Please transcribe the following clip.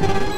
you.